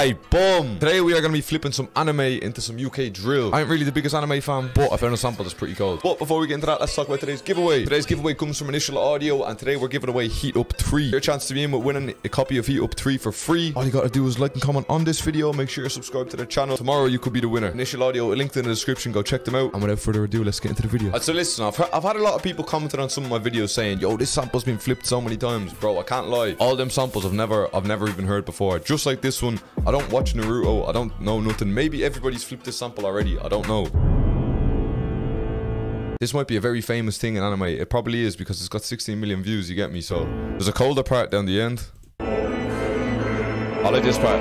Alright, boom. Today we are going to be flipping some anime into some UK drill. I ain't really the biggest anime fan, but I found a sample that's pretty cool. But before we get into that, let's talk about today's giveaway. Today's giveaway comes from Initial Audio, and today we're giving away Heat Up 3. Your chance to be in with winning a copy of Heat Up 3 for free. All you gotta do is like and comment on this video. Make sure you're subscribed to their channel. Tomorrow you could be the winner. Initial Audio, linked in the description. Go check them out. And without further ado, let's get into the video. Uh, So listen, I've, I've had a lot of people commenting on some of my videos saying, yo, this sample's been flipped so many times. Bro, I can't lie. All them samples I've never, I've never even heard before. Just like this one, I don't watch Naruto. I don't know nothing. Maybe everybody's flipped this sample already. I don't know. This might be a very famous thing in anime. It probably is because it's got 16 million views, you get me? So there's a colder part down the end. I like this part.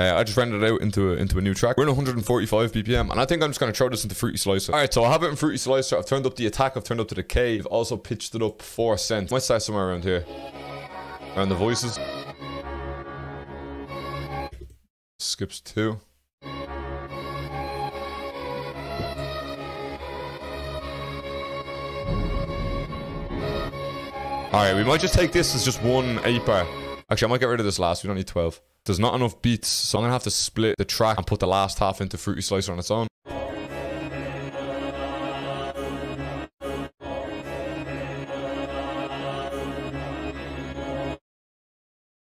Uh, I just rendered it out into a, into a new track. We're in 145 BPM, and I think I'm just gonna throw this into Fruity Slicer. All right, so I have it in Fruity Slicer. I've turned up the attack. I've turned up to the K. I've also pitched it up four cents. Might start somewhere around here, around the voices. Skips two. Alright, we might just take this as just one 8 bar. Actually, I might get rid of this last. We don't need 12. There's not enough beats, so I'm going to have to split the track and put the last half into Fruity Slicer on its own.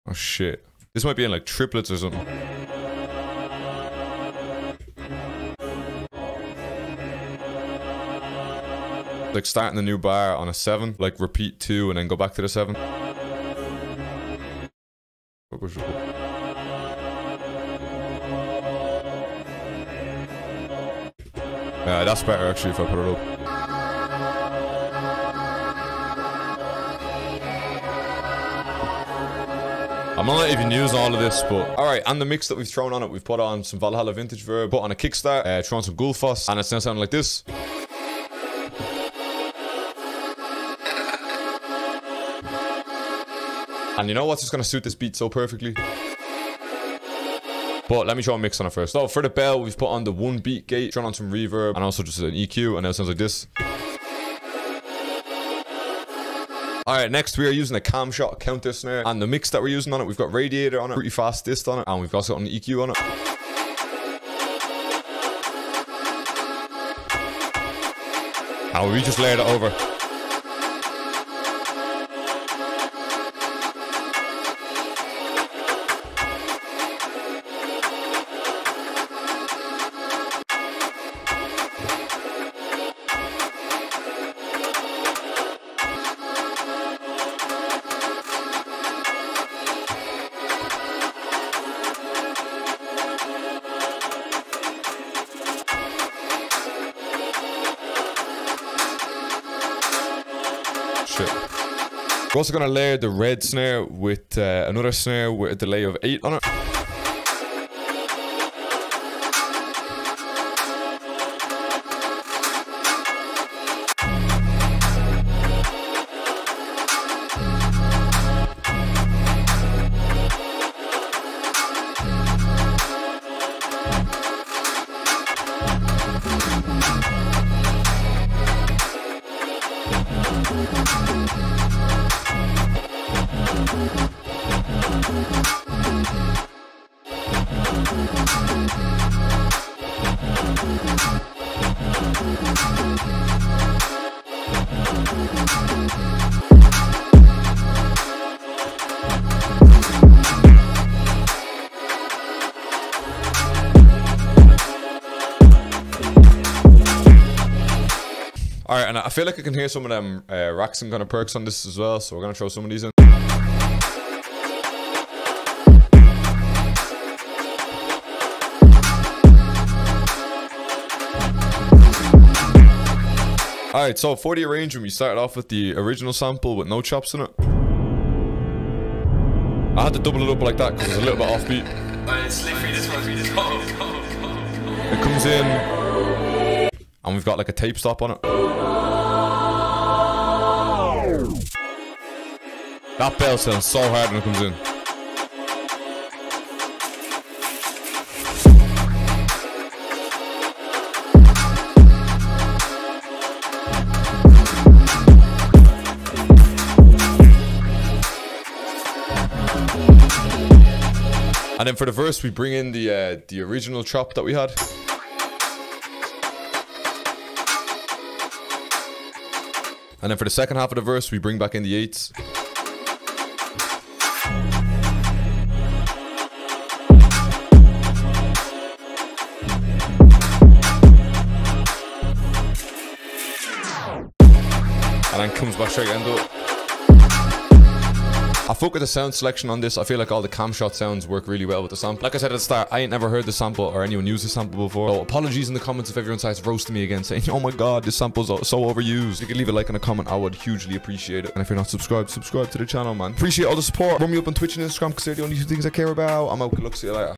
Oh shit. This might be in like triplets or something. Like starting the new bar on a 7, like repeat 2 and then go back to the 7. What was it? Yeah, that's better actually if I put it up. I'm not even using all of this, but alright, and the mix that we've thrown on it, we've put on some Valhalla Vintage Verb, put on a kickstart, uh, thrown some Gulfos, and it's now sounding like this. And you know what's just gonna suit this beat so perfectly? But let me try a mix on it first. So for the bell, we've put on the one beat gate, thrown on some reverb, and also just an EQ, and now it sounds like this. Alright, next we are using a cam shot counter snare, and the mix that we're using on it, we've got radiator on it, Fruity Fast Dist on it, and we've also got an EQ on it. And we just layered it over. Shit. We're also gonna layer the red snare with uh, another snare with a delay of 8 on it. Alright, and I feel like I can hear some of them uh, racks and kind of perks on this as well, so we're gonna throw some of these in. Alright, so for the arrangement, we started off with the original sample with no chops in it. I had to double it up like that because it's a little bit offbeat. It comes in, and we've got like a tape stop on it. That bell sounds so hard when it comes in. And then for the verse, we bring in the uh, the original chop that we had. And then for the second half of the verse, we bring back in the eights. And then comes back straight into. I fuck with the sound selection on this. I feel like all the cam shot sounds work really well with the sample. Like I said at the start, I ain't never heard the sample or anyone use the sample before. So apologies in the comments if everyone starts roasting me again saying, oh my god, this sample's so overused. You could leave a like and a comment, I would hugely appreciate it. And if you're not subscribed, subscribe to the channel, man. Appreciate all the support. Run me up on Twitch and Instagram because they're the only two things I care about. I'm out. Good luck. See you later.